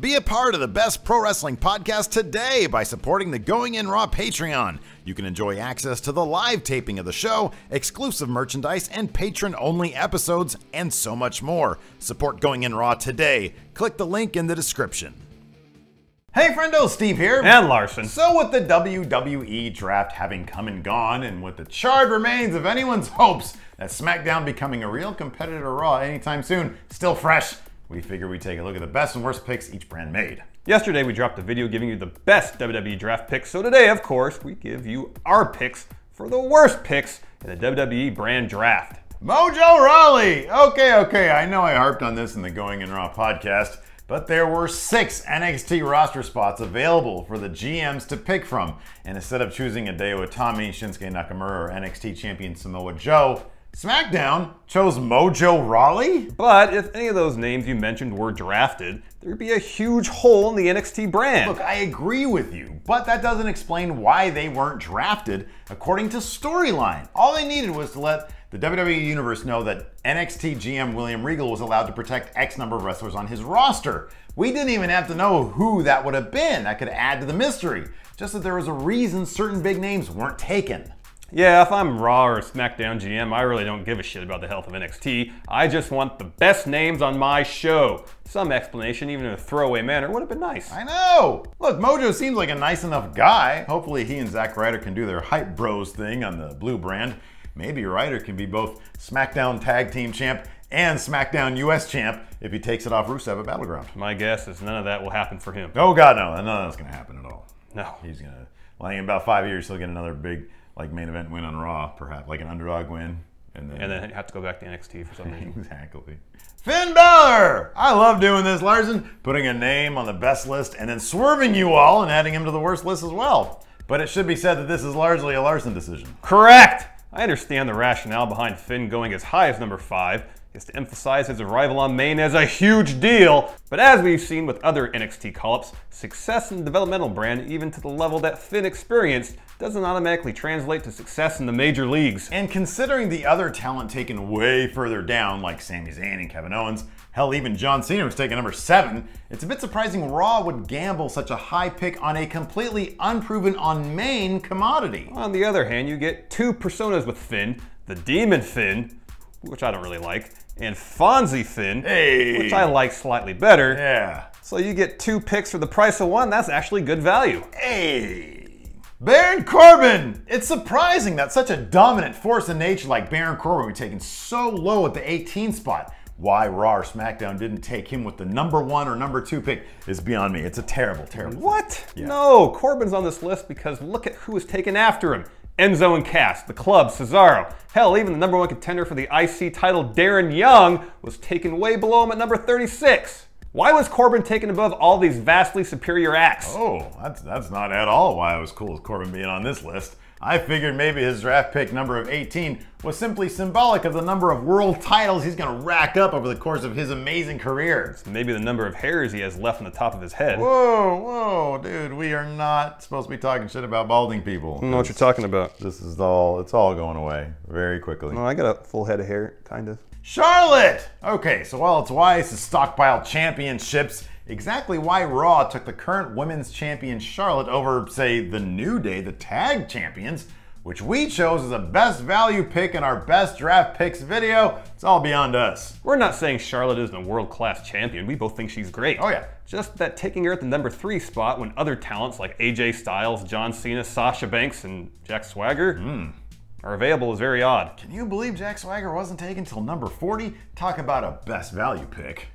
Be a part of the best pro wrestling podcast today by supporting the Going In Raw Patreon. You can enjoy access to the live taping of the show, exclusive merchandise, and patron only episodes, and so much more. Support Going In Raw today. Click the link in the description. Hey, friendo, Steve here. And Larson. So, with the WWE draft having come and gone, and with the charred remains of anyone's hopes that SmackDown becoming a real competitor to Raw anytime soon still fresh, we figure we'd take a look at the best and worst picks each brand made. Yesterday we dropped a video giving you the best WWE draft picks, so today, of course, we give you our picks for the worst picks in the WWE brand draft. Mojo Rawley! Okay, okay, I know I harped on this in the Going in Raw podcast, but there were six NXT roster spots available for the GMs to pick from. And instead of choosing Hideo Itami, Shinsuke Nakamura, or NXT champion Samoa Joe, SmackDown chose Mojo Rawley? But if any of those names you mentioned were drafted, there'd be a huge hole in the NXT brand. Look, I agree with you, but that doesn't explain why they weren't drafted according to storyline. All they needed was to let the WWE Universe know that NXT GM William Regal was allowed to protect X number of wrestlers on his roster. We didn't even have to know who that would have been. That could add to the mystery. Just that there was a reason certain big names weren't taken. Yeah, if I'm Raw or SmackDown GM, I really don't give a shit about the health of NXT. I just want the best names on my show. Some explanation, even in a throwaway manner, would have been nice. I know! Look, Mojo seems like a nice enough guy. Hopefully he and Zack Ryder can do their hype bros thing on the blue brand. Maybe Ryder can be both SmackDown Tag Team Champ and SmackDown US Champ if he takes it off Rusev at Battleground. My guess is none of that will happen for him. Oh God, no! None of that's gonna happen at all. No. He's gonna. Well, in about five years, he'll get another big like main event win on Raw, perhaps like an underdog win, and then And then have to go back to NXT for some reason. exactly. Finn Balor! I love doing this, Larson. Putting a name on the best list and then swerving you all and adding him to the worst list as well. But it should be said that this is largely a Larson decision. Correct! I understand the rationale behind Finn going as high as number 5 is to emphasize his arrival on main as a huge deal, but as we've seen with other NXT call-ups, success in the developmental brand, even to the level that Finn experienced, doesn't automatically translate to success in the major leagues. And considering the other talent taken way further down, like Sami Zayn and Kevin Owens, hell, even John Cena was taken number seven, it's a bit surprising Raw would gamble such a high pick on a completely unproven on main commodity. On the other hand, you get two personas with Finn, the Demon Finn, which I don't really like, and Fonzie Finn, Hey. which I like slightly better. Yeah. So you get two picks for the price of one, that's actually good value. Hey. Baron Corbin! It's surprising that such a dominant force in nature like Baron Corbin would be taken so low at the 18 spot. Why Raw or SmackDown didn't take him with the number one or number two pick is beyond me. It's a terrible, terrible. What? No, Corbin's on this list because look at who was taken after him. Enzo and Cass, the club, Cesaro. Hell, even the number one contender for the IC title, Darren Young, was taken way below him at number 36. Why was Corbin taken above all these vastly superior acts? Oh, that's that's not at all why I was cool with Corbin being on this list. I figured maybe his draft pick number of 18 was simply symbolic of the number of world titles he's going to rack up over the course of his amazing career. Maybe the number of hairs he has left on the top of his head. Whoa, whoa, dude, we are not supposed to be talking shit about balding people. I don't know what you're talking about. This is all, it's all going away very quickly. I got a full head of hair, kind of. Charlotte! Okay, so while it's wise to stockpile championships, exactly why Raw took the current women's champion Charlotte over, say, the New Day, the tag champions, which we chose as a best value pick in our best draft picks video, it's all beyond us. We're not saying Charlotte isn't a world class champion. We both think she's great. Oh, yeah. Just that taking her at the number three spot when other talents like AJ Styles, John Cena, Sasha Banks, and Jack Swagger hmm. are available is very odd. Can you believe Jack Swagger wasn't taken till number 40? Talk about a best value pick.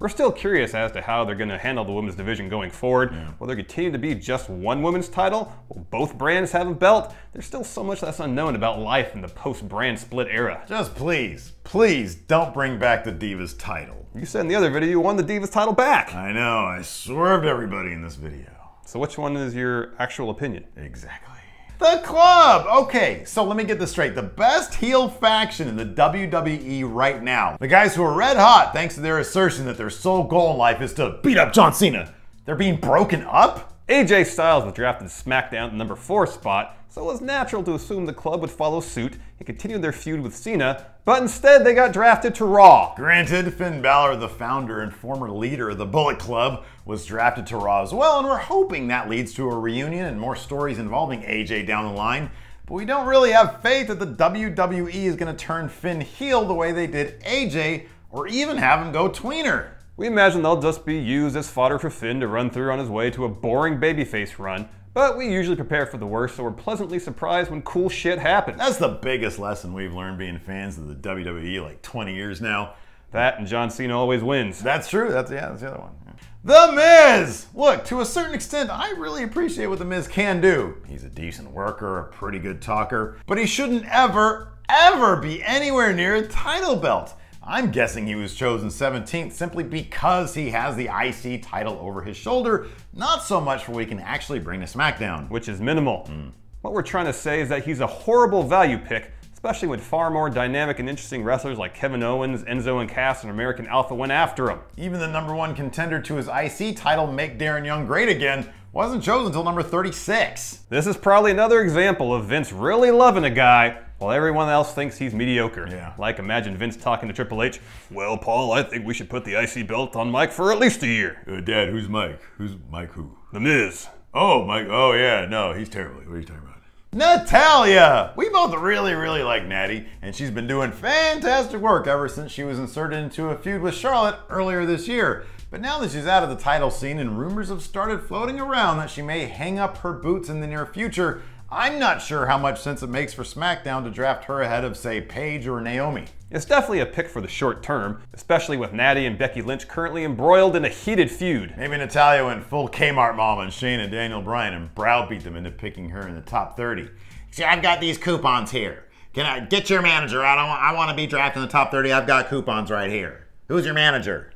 We're still curious as to how they're going to handle the women's division going forward. Will there continue to be just one women's title? Will both brands have a belt? There's still so much that's unknown about life in the post brand split era. Just please, please don't bring back the Divas title. You said in the other video you won the Divas title back. I know, I swerved everybody in this video. So which one is your actual opinion? Exactly. The club! Okay, so let me get this straight. The best heel faction in the WWE right now. The guys who are red hot thanks to their assertion that their sole goal in life is to beat up John Cena. They're being broken up? AJ Styles was drafted to SmackDown the number 4 spot, so it was natural to assume the club would follow suit and continue their feud with Cena, but instead they got drafted to Raw. Granted, Finn Balor, the founder and former leader of the Bullet Club, was drafted to Raw as well, and we're hoping that leads to a reunion and more stories involving AJ down the line. But we don't really have faith that the WWE is going to turn Finn heel the way they did AJ, or even have him go tweener. We imagine they'll just be used as fodder for Finn to run through on his way to a boring babyface run, but we usually prepare for the worst, so we're pleasantly surprised when cool shit happens. That's the biggest lesson we've learned being fans of the WWE like 20 years now. That and John Cena always wins. That's true. That's yeah, that's the other one. Yeah. The Miz! Look, to a certain extent, I really appreciate what The Miz can do. He's a decent worker, a pretty good talker, but he shouldn't ever, ever be anywhere near a title belt. I'm guessing he was chosen 17th simply because he has the IC title over his shoulder, not so much for what he can actually bring to SmackDown. Which is minimal. Mm. What we're trying to say is that he's a horrible value pick, especially when far more dynamic and interesting wrestlers like Kevin Owens, Enzo and Cass, and American Alpha went after him. Even the number one contender to his IC title, Make Darren Young Great Again, wasn't chosen until number 36. This is probably another example of Vince really loving a guy while everyone else thinks he's mediocre. Yeah. Like imagine Vince talking to Triple H, well, Paul, I think we should put the IC belt on Mike for at least a year. Uh, Dad, who's Mike? Who's Mike who? The Miz. Oh, Mike. Oh, yeah. No, he's terrible. What are you talking about? Natalya! We both really, really like Natty, and she's been doing fantastic work ever since she was inserted into a feud with Charlotte earlier this year. But now that she's out of the title scene and rumors have started floating around that she may hang up her boots in the near future, I'm not sure how much sense it makes for SmackDown to draft her ahead of, say, Paige or Naomi. It's definitely a pick for the short term, especially with Natty and Becky Lynch currently embroiled in a heated feud. Maybe Natalya went full Kmart mom on Shane and Daniel Bryan and browbeat them into picking her in the top 30. See, I've got these coupons here. Can I get your manager? I, don't want, I want to be drafted in the top 30. I've got coupons right here. Who's your manager?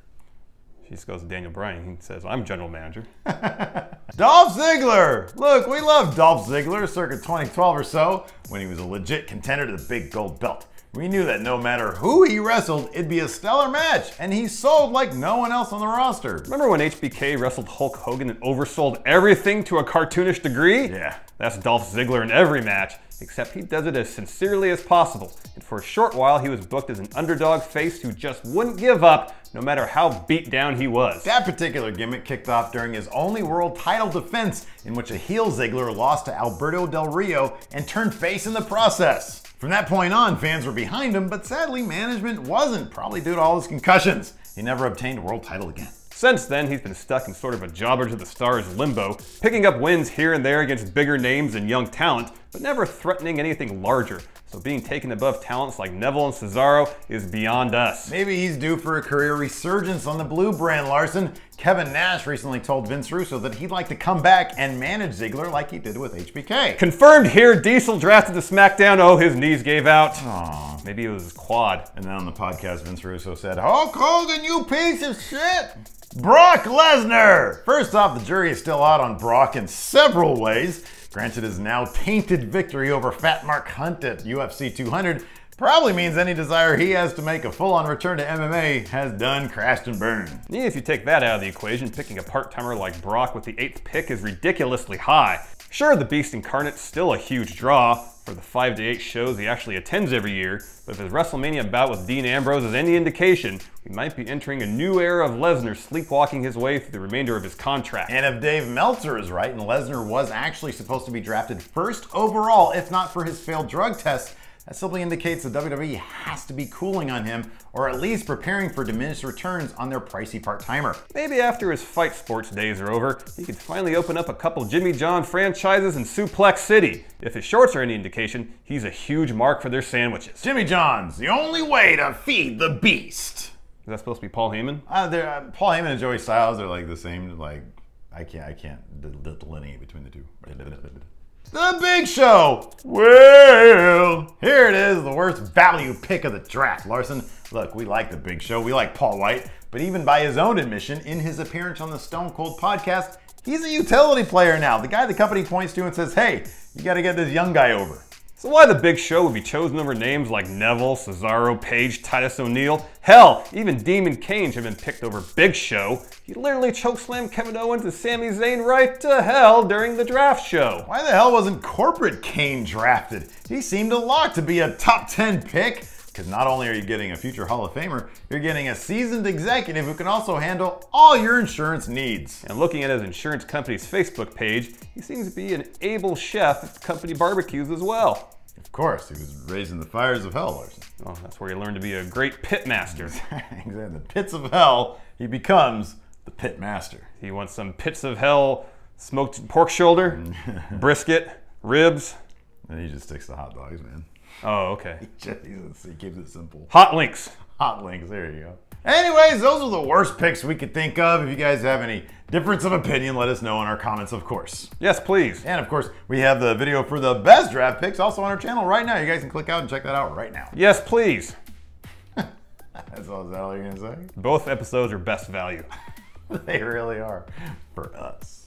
He just goes to Daniel Bryan. He says, I'm general manager. Dolph Ziggler! Look, we love Dolph Ziggler circa 2012 or so when he was a legit contender to the big gold belt. We knew that no matter who he wrestled, it'd be a stellar match, and he sold like no one else on the roster. Remember when HBK wrestled Hulk Hogan and oversold everything to a cartoonish degree? Yeah. That's Dolph Ziggler in every match, except he does it as sincerely as possible. And for a short while, he was booked as an underdog face who just wouldn't give up no matter how beat down he was. That particular gimmick kicked off during his only world title defense, in which a heel Ziggler lost to Alberto Del Rio and turned face in the process. From that point on, fans were behind him, but sadly, management wasn't, probably due to all his concussions. He never obtained a world title again. Since then, he's been stuck in sort of a jobber to the stars limbo, picking up wins here and there against bigger names and young talent, but never threatening anything larger. So being taken above talents like Neville and Cesaro is beyond us. Maybe he's due for a career resurgence on the blue brand, Larson. Kevin Nash recently told Vince Russo that he'd like to come back and manage Ziggler like he did with HBK. Confirmed here, Diesel drafted to SmackDown. Oh, his knees gave out. Aww. Maybe it was quad. And then on the podcast, Vince Russo said, Hulk Hogan, you piece of shit! Brock Lesnar! First off, the jury is still out on Brock in several ways. Granted, his now tainted victory over Fat Mark Hunt at UFC 200 probably means any desire he has to make a full-on return to MMA has done, crashed, and burned. Yeah, if you take that out of the equation, picking a part-timer like Brock with the eighth pick is ridiculously high. Sure, the Beast Incarnate's still a huge draw, for the five to eight shows he actually attends every year, but if his WrestleMania bout with Dean Ambrose is any indication, we might be entering a new era of Lesnar sleepwalking his way through the remainder of his contract. And if Dave Meltzer is right, and Lesnar was actually supposed to be drafted first overall, if not for his failed drug tests, that simply indicates that WWE has to be cooling on him, or at least preparing for diminished returns on their pricey part-timer. Maybe after his fight sports days are over, he could finally open up a couple Jimmy John franchises in Suplex City. If his shorts are any indication, he's a huge mark for their sandwiches. Jimmy John's, the only way to feed the beast. Is that supposed to be Paul Heyman? Uh, uh, Paul Heyman and Joey Styles are like the same, like, I can't, I can't delineate between the two. The Big Show! Well, here it is, the worst value pick of the draft, Larson. Look, we like The Big Show, we like Paul White, but even by his own admission, in his appearance on the Stone Cold podcast, he's a utility player now. The guy the company points to and says, hey, you gotta get this young guy over. So why the Big Show would be chosen over names like Neville, Cesaro, Paige, Titus O'Neil? Hell, even Demon Kane have been picked over Big Show. He literally chokeslammed Kevin Owens and Sami Zayn right to hell during the draft show. Why the hell wasn't Corporate Kane drafted? He seemed a lock to be a top 10 pick. Because not only are you getting a future Hall of Famer, you're getting a seasoned executive who can also handle all your insurance needs. And looking at his insurance company's Facebook page, he seems to be an able chef at company barbecues as well. Of course, he was raised in the fires of hell, Larson. Well, that's where he learned to be a great pit master. in the pits of hell, he becomes the pit master. He wants some pits of hell, smoked pork shoulder, brisket, ribs. And he just sticks to hot dogs, man. Oh, okay. he keeps it simple. Hot links. Hot links, there you go. Anyways, those are the worst picks we could think of. If you guys have any difference of opinion, let us know in our comments, of course. Yes, please. And of course, we have the video for the best draft picks also on our channel right now. You guys can click out and check that out right now. Yes, please. That's all, is that all you're gonna say? Both episodes are best value. they really are for us.